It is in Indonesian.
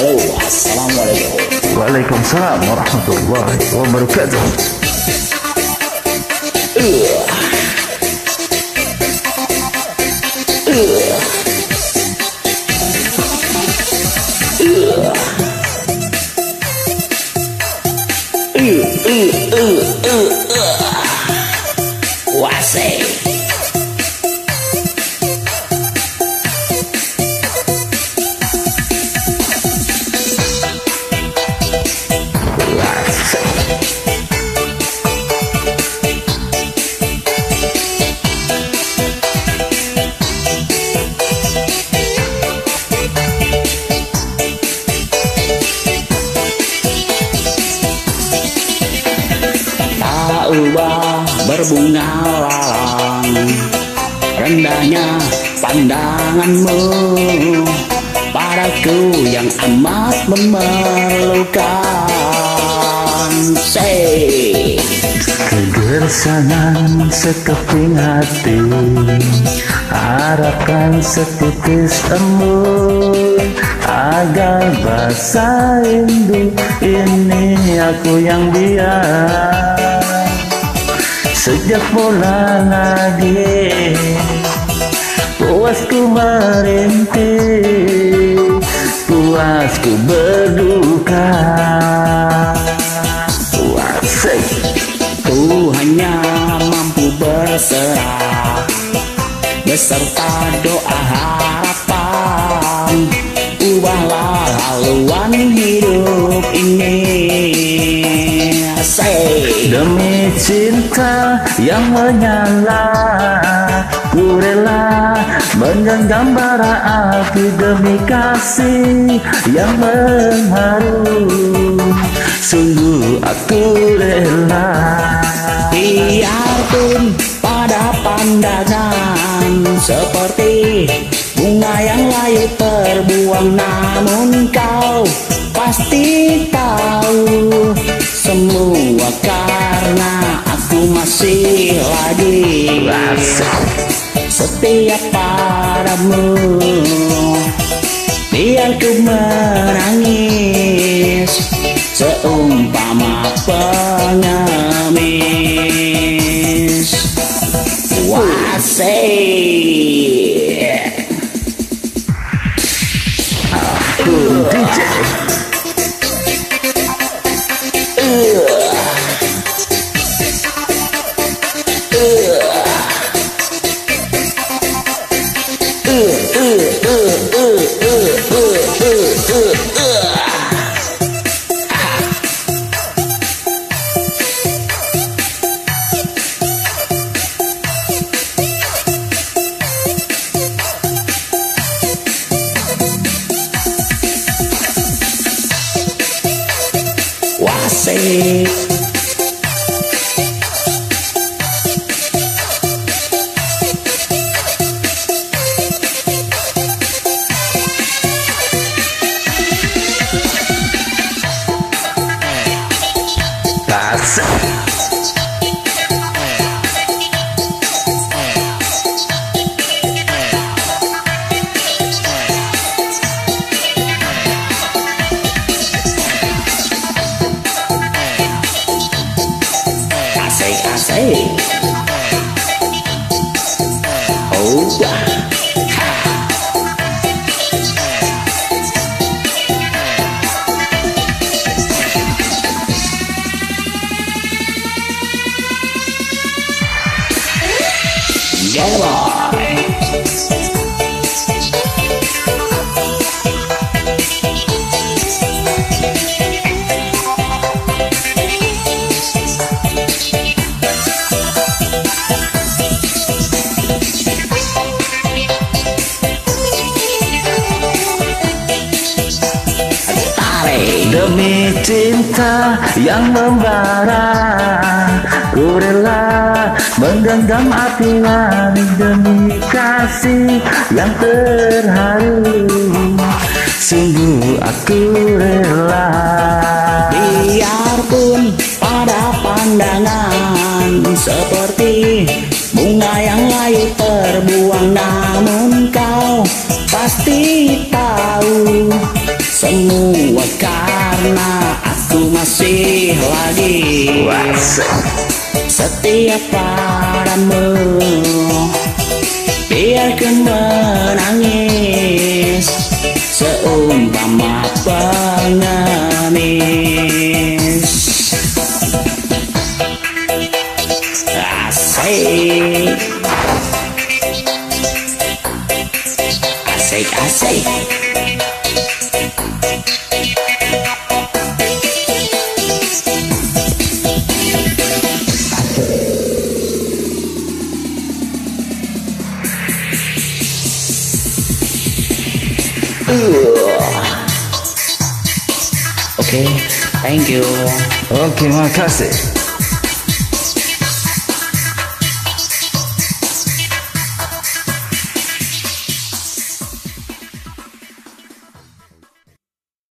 Halo, Assalamualaikum. Waalaikumsalam wabarakatuh. Uh. Uh. Uh. Uh, berbunga lalang Rendahnya pandanganmu. Padaku yang amat memerlukan. Say. Kegersangan sekeping hati Harapkan setitis embun Agar basah rindu ini aku yang biar Sejak mula lagi Puasku merintih Puasku berduka. Puasik Ku hanya mampu berserah Beserta doa harapan. Ubahlah haluan hidup Say. Demi cinta yang menyala Ku rela menggenggam bara api Demi kasih yang mengharu. Sungguh aku rela. Biarpun pada pandangan Seperti bunga yang layu terbuang Namun kau pasti tahu Semua karena aku masih lagi. Setia padamu Biar ku menangis. Seumpama pengemis Tá sei. Passa. Yeah, Demi cinta yang membara Ku rela menggenggam api langit Demi kasih yang terharu. Sungguh aku rela. Biarpun pada pandangan seperti bunga yang layu terbuang Namun pasti tahu. Semua karena aku masih lagi. Setia padamu Biarkan menangis. Seumpama pengemis say, I say. Okay, thank you. Okay, makasih.